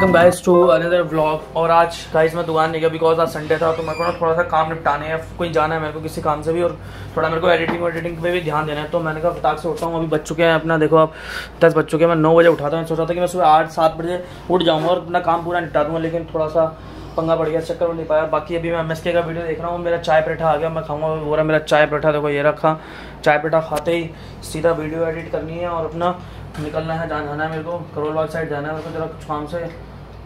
Welcome guys to another vlog और आज guys मैं दुकान नहीं गया बिकॉज़ आज संडे था तो मेरे को ना थोड़ा सा काम निपटाने हैं। कोई जाना है मेरे को किसी काम से भी और थोड़ा मेरे को एडिटिंग एडिटिंग पे भी ध्यान देना है। तो मैंने कहा, फटाक से उठता हूँ। अभी बच चुके हैं अपना, देखो आप, दस बज चुके हैं। मैं नौ बजे उठाता हूँ। सोचा था कि मैं सुबह आठ, सात बजे उठ जाऊँगा और अपना काम पूरा निपटा दूँगा, लेकिन थोड़ा सा पंगा पड़ गया चक्कर नहीं पाया। बाकी अभी मैं एम का वीडियो देख रहा हूँ। मेरा चाय पराठा आ गया, मैं खाऊँगा। वो रहा मेरा चाय पराठा देखो, ये रखा। चाय पराठा खाते ही सीधा वीडियो एडिट करनी है और अपना निकलना है, जाना है मेरे को। करोल बाग साइड जाना है मेरे को, जरा कुछ काम से।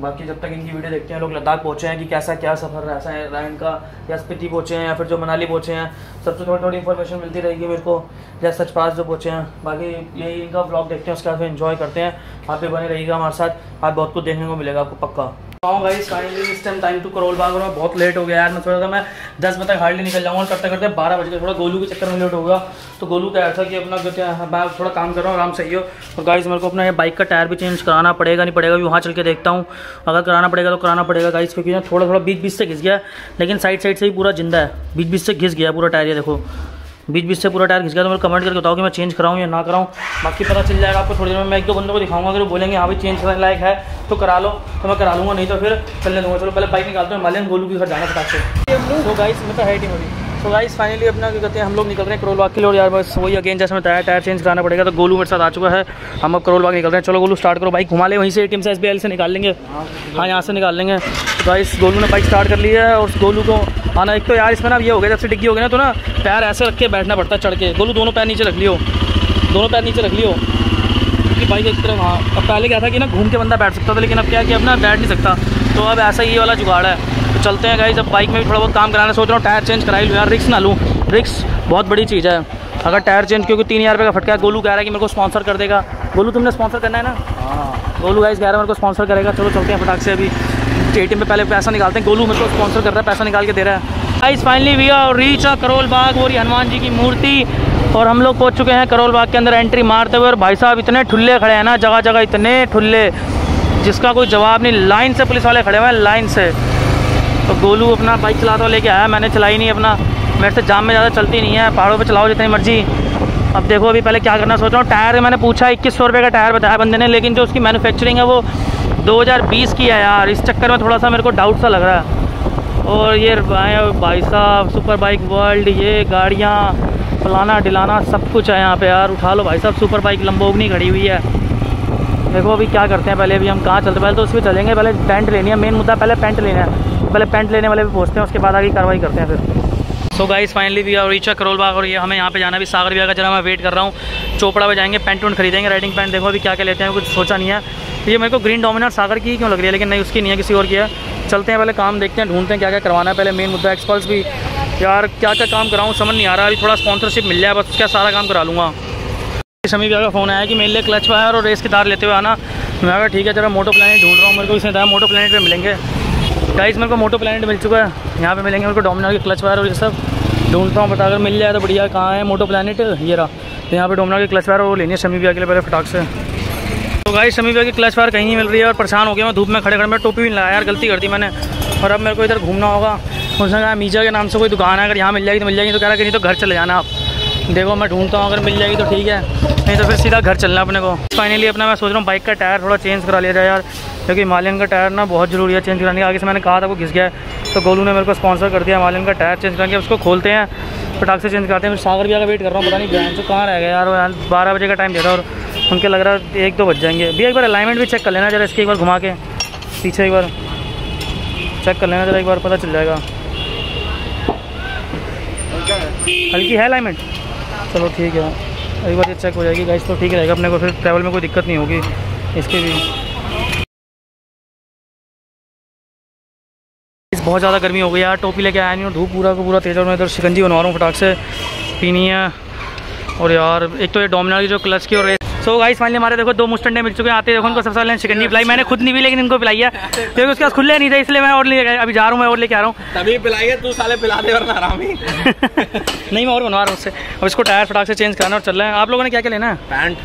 बाकी जब तक इनकी वीडियो देखते हैं, लोग लद्दाख पहुँचे हैं कि कैसा, क्या सफ़र रहा है इनका, या स्पीति पहुँचे हैं, या फिर जो मनाली पहुँचे हैं, सबसे थोड़ी थोड़ी इन्फॉर्मेशन मिलती रहेगी मेरे को, या सच पास जो पहुँचे हैं। बाकी यही इनका ब्लॉग देखते हैं, उसके बाद फिर इन्जॉय करते हैं। आप भी बने रहिएगा हमारे साथ, आप बहुत कुछ देखने को मिलेगा आपको, पक्का। गाइस फाइनली इस time time to Karol Bagh बहुत लेट हो गया यार, मैं सोचा था मैं दस बजे तक हार्डली निकल जाऊँगा और करते करते बारह बज थोड़ा गोलू के चक्कर में लेट होगा तो गोलू रहा था कि अपना क्या मैं थोड़ा काम कर रहा हूँ, आराम से ही हो और गाइस मेरे को अपना बाइक का टायर भी चेंज कराना पड़ेगा, नहीं पड़ेगा, भी वहाँ चल के देखता हूँ। अगर कराना पड़ेगा तो कराना पड़ेगा गाइस क्योंकि ना थोड़ा थोड़ा बीच बीच से घिस गया। लेकिन साइड साइड से ही पूरा ज़िंदा है। बीच बीच से घिस गया पूरा टायर ये देखो। बीच बीच से पूरा टायर घिस गया तो मेरे कमेंट करके बताओ कि मैं चेंज कराऊँ या ना कराऊँ। बाकी पता चल जाएगा आपको थोड़ी देर में। मैं एक दो बंदों को दिखाऊँगा, अगर वो बोलेंगे हाँ भाई चेंज करने लायक है तो करा लो। तो मैं करा लूँगा, नहीं तो फिर चलने दूँगा। चलो, पहले बाइक निकालते हैं। मालियन बोलूँगी घर जाना पता से तो गाइस मैं तो है ही मेरी तो गाइस फाइनली अपना क्या कहते हैं, हम लोग निकल रहे हैं करोल बाग के लिए और यार बस वही अगेन जैसे मैं टायर टायर चेंज कराना पड़ेगा तो गोलू मेरे साथ आ चुका है। हम अब करोल बाग निकल रहे हैं। चलो गोलू स्टार्ट करो। बाइक घुमा ले, वहीं से ए से एस से निकाल लेंगे। हाँ यहाँ से निकाल लेंगे। तो गाइस गोलू ने बाइक स्टार्ट कर ली है और गोलू को आना एक तो यार, इसमें ना ये हो गया, जब से डिग्गी हो गया ना तो ना पैर ऐसे रख के बैठना पड़ता है चढ़ के। गोलू, दोनों पैर नीचे रख लियो। दोनों पैर नीचे रख लियो। क्योंकि बाइक एक तरफ़ हाँ। अब पहले क्या था कि ना घूम के बंदा बैठ सकता था, लेकिन अब क्या कि अब ना बैठ नहीं सकता। तो अब ऐसा ही वाला जुगाड़ है। तो चलते हैं गाइस अब बाइक में भी थोड़ा बहुत काम कराना सोच रहा हूँ टायर चेंज कराई लूँ यार रिक्स ना लूँ। रिक्स बहुत बड़ी चीज़ है। अगर टायर चेंज क्योंकि तीन हज़ार रुपये का फटका है, गोलू कह रहा है कि मेरे को स्पॉन्सर कर देगा। गोलू, तुमने स्पॉन्सर करना है ना? हाँ गोलू गाइस कह रहा है, मेरे को स्पॉन्सर करेगा। चलो चलते हैं फटाक से अभी। ए पे पहले पैसा निकालते हैं। गोलू मेरे को स्पॉन्सर कर रहा है, पैसा निकाल के दे रहा है। Guys finally we are reach a Karol Bagh और हनुमान जी की मूर्ति। और हम लोग पहुँच चुके हैं करोल बाग के अंदर एंट्री मारते हुए। और भाई साहब इतने ठुल्ले खड़े हैं ना जगह जगह इतने ठुल्ले, जिसका कोई जवाब नहीं। लाइन से पुलिस वाले खड़े हुए हैं लाइन से। तो गोलू अपना बाइक चलाता हुआ लेके आया, मैंने चलाई नहीं अपना। मेरे से जाम में ज़्यादा चलती नहीं है, पहाड़ों पर चलाओ जितनी मर्ज़ी। अब देखो अभी पहले क्या करना सोच रहा हूँ, टायर मैंने पूछा, इक्कीस सौ का टायर बताया बंदे ने, लेकिन जो उसकी मैन्युफैक्चरिंग है वो 2020 की है यार। इस चक्कर में थोड़ा सा मेरे को डाउट सा लग रहा है। और ये भाई साहब सुपर बाइक वर्ल्ड ये गाड़ियाँ, फलाना डिलाना सब कुछ है यहाँ पे यार। उठा लो भाई साहब सुपर बाइक लंबोगनी खड़ी हुई है। देखो अभी क्या करते हैं, पहले अभी हम कहाँ चलते पहले तो उस पर चलेंगे, पहले पेंट लेनी है। मेन मुद्दा पहले पेंट लेना है। पहले पेंट लेने वाले भी पहुँचते हैं, उसके बाद आगे कार्रवाई करते हैं फिर। सो गाइस फाइनली भी और रीचा करोल बाग और ये हमें यहाँ पे जाना भी सागर विवाह का जरा मैं वेट कर रहा हूँ। चोपड़ा पे जाएँगे पेंट वेंट खरीदेंगे राइडिंग पैंट देखो अभी क्या क्या लेते हैं, कुछ सोचा नहीं है। ये मेरे को ग्रीन डोमिनर सागर की क्यों लग रही है, लेकिन नहीं, उसकी नहीं है, किसी और की है। चलते हैं, पहले काम देखते हैं, ढूंढते हैं क्या क्या करवाना है। पहले मेन मुद्दा एक्सपल्स भी। यार क्या क्या काम कराऊँ, समझ नहीं आ रहा। अभी थोड़ा स्पॉन्सरशिप मिल जाए, बस क्या सारा काम करा लूँगा। भैया का फ़ोन आया कि मेरे लिए क्लच पाया और रेस की तार लेते हुए आना। मैं ठीक है जरा मोटो प्लानट ढूंढ रहा हूँ, मेरे को इसने बताया मोटो प्लानट पे मिलेंगे। गाइस मेरे को मोटो प्लानट मिल चुका है। यहाँ पे मिलेंगे मेरे को डोमिनर के क्लच वायर और ये सब। ढूंढता हूँ बता अगर मिल जाए तो बढ़िया। कहाँ है मोटो प्लानट ये रहा। तो यहाँ पे डोमिनर के क्लच वायर वो लेनी है शमी भैया के लिए पहले फटाक से। तो गाइस शमी भैया की क्लच वायर कहीं नहीं मिल रही है और परेशान हो गया मैं धूप में खड़े खड़े मैं टोपी भी लगाया यार, गलती कर दी मैंने। और अब मेरे को इधर घूमना होगा। उसने कहा मीजा के नाम से कोई दुकान है, अगर यहाँ मिल जाएगी तो मिल जाएगी। तो कह रहा कि नहीं तो घर चले जाना आप। देखो, मैं ढूंढता हूँ, अगर मिल जाएगी तो ठीक है। नहीं तो फिर सीधा घर चलना अपने को। फाइनली अपना मैं सोच रहा हूँ बाइक का टायर थोड़ा चेंज करा लिया जाए यार, क्योंकि हिमालयन का टायर ना बहुत ज़रूरी है चेंज कराने का। आगे से मैंने कहा था, वो घिस गया तो गोलू ने मेरे को स्पॉन्सर कर दिया हिमालयन का टायर चेंज कराने उसको खोलते हैं, फटाक से चेंज करते हैं। सागर भी का वेट कर रहा हूँ, पता नहीं बहन से कहाँ रह गया यार। बारह बजे का टाइम दे रहा और उनके लग रहा है एक दो बज जाएँगे। भैया, एक बार अलाइनमेंट भी चेक कर लेना, जरा इसके एक बार घुमा के। पीछे एक बार चेक कर लेना, जरा एक बार पता चल जाएगा। हल्की है अलाइनमेंट चलो ठीक है। एक बार चेक हो जाएगी। गाइस तो ठीक रहेगा। अपने को फिर ट्रैवल में कोई दिक्कत नहीं होगी। इसके भी। बहुत ज़्यादा गर्मी हो गई यार। टोपी लेके आया नहीं और धूप पूरा का पूरा तेज और मैं इधर शिकंजी बनवा रहा हूँ फटाक से। पीनी है। और यार, एक तो ये डोमिनार की जो क्लच की और सो गाइस फाइनली हमारे देखो दो मुस्टंडे मिल चुके हैं। आते देखो उनको सबसे पहले शिकंजी पिलाई। मैंने खुद नहीं भी लेकिन इनको पिलाई है। क्योंकि उसके पास खुले नहीं थे इसलिए मैं और ले अभी जा रहा हूँ मैं और लेके आ रहा हूँ। तभी पिलाई है तू साले पिला दे वरना आराम ही। नहीं मैं और बनवा रहा हूँ उससे। अब इसको टायर फटाक से चेंज करना और चल रहे हैं। आप लोगों ने क्या क्या लेना है? पैंट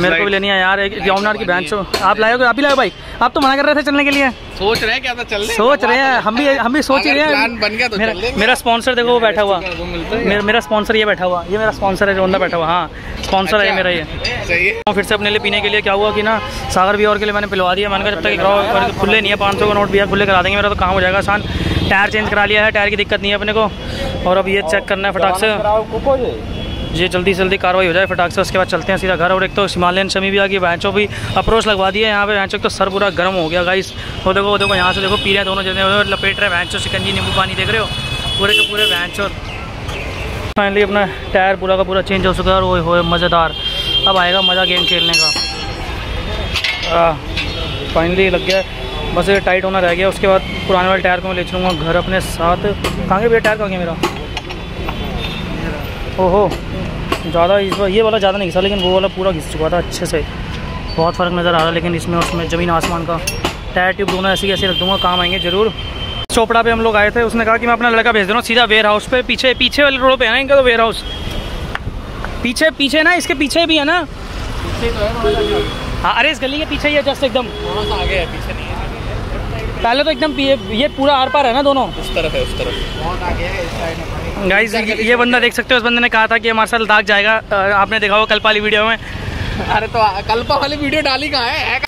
मेरे को भी लेनी है यार एक ग्राउंड की ब्रांच आप लाए आप ही लाए भाई? आप तो मना कर रहे थे चलने के लिए। सोच रहे हैं क्या था चलने? सोच रहे हैं। हम भी हम भी सोच ही रहे हैं। बन गया तो मेरा, मेरा स्पॉन्सर देखो वो बैठा हुआ। मेरा मेरा स्पॉन्सर ये बैठा हुआ। ये मेरा स्पॉन्सर है जो बैठा हुआ। हाँ। स्पॉन्सर है मेरा ये। सही है। फिर से अपने लिए पीने के लिए क्या हुआ कि ना सागर भी और के लिए मैंने पिलवा दिया। मैंने कहा जब तक खुले नहीं है पाँच सौ का नोट भी है खुले करा देंगे मेरा तो काम हो जाएगा आसान। टायर चेंज करा लिया है टायर की दिक्कत नहीं है अपने को। और अब ये चेक करना है फटाक से। ये जल्दी से जल्दी कार्रवाई हो जाए फटाक से उसके बाद चलते हैं सीधा घर। और एक तो हिमालयन शमी भी आ गई बैंचों भी अप्रोच लगवा दिया यहाँ पे। बैंचों तो सर पूरा गर्म हो गया गाइस वो देखो वो देखो यहाँ से देखो पी रहे हैं दोनों जने लपेट रहे हैं बैंचों शिकंजी नींबू पानी देख रहे हो? पूरे के पूरे बैंचों फाइनली अपना टायर पूरा का पूरा चेंज हो चुका है और वो मज़ेदार। अब आएगा मज़ा गेम खेलने का। फाइनली लग गया। बस ये टाइट होना रह गया। उसके बाद पुराने वाले टायर को मैं ले चलूँगा घर अपने साथ। कहाँ गया भैया? टायर कहाँ गया मेरा? ओहो, ज़्यादा इस बार ये वाला ज़्यादा नहीं घिसा, लेकिन वो वाला पूरा घिस चुका था अच्छे से। बहुत फ़र्क नज़र आ रहा है, लेकिन इसमें उसमें ज़मीन आसमान का टायर ट्यूब दोनों ऐसे ही ऐसे रख दूँगा। काम आएँगे ज़रूर। चोपड़ा पे हम लोग आए थे उसने कहा कि मैं अपना लड़का भेज दे रहा हूँ सीधा वेयर हाउस पे पीछे पीछे वाले रोड पे है ना इनका तो वेयर हाउस पीछे पीछे ना इसके पीछे भी है ना? हाँ अरे इस गली के पीछे ही है जस्ट एकदम। आगे है पीछे नहीं है पहले तो एकदम ये, ये पूरा आर पार है ना दोनों? उस तरफ़ है उस तरफ़। गाइस ये बंदा देख सकते हो उस बंदे ने कहा था कि हमारे साथ लद्दाख जाएगा। आपने देखा होगा कल वाली वीडियो में। अरे तो कल वाली वीडियो डाली कहाँ है? है